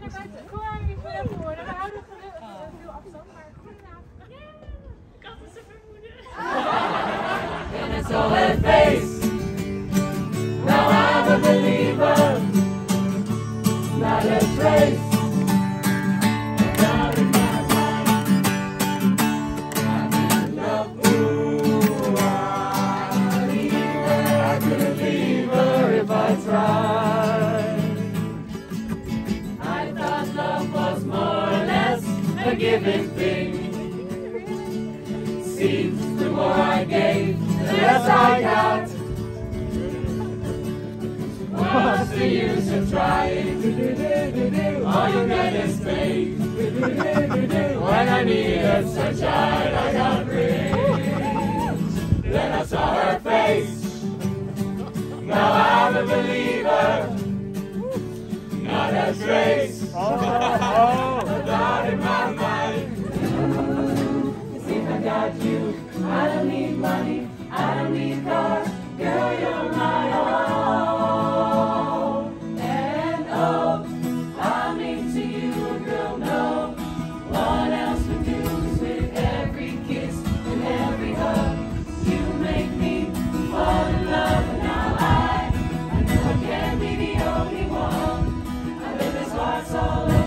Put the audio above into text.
naar buiten. Kom maar even naar voren. We houden veel, veel afstand, maar goedenavond. Ja, kat is een all her face. Now I'm a believer, not a trace. Not in my a given thing. Seems the more I gave, the less I got. What's the use of trying? All you get is pain. When I needed sunshine, I got rain. Then I saw her face. Now I'm a believer, not a trace. Oh. A doubt got you. I don't need money, I don't need cars, Girl, you're my all. And oh, I mean to you, girl, no. one else would do with every kiss and every hug. You make me fall in love, and now I, I know I can't be the only one. I live as heart's all.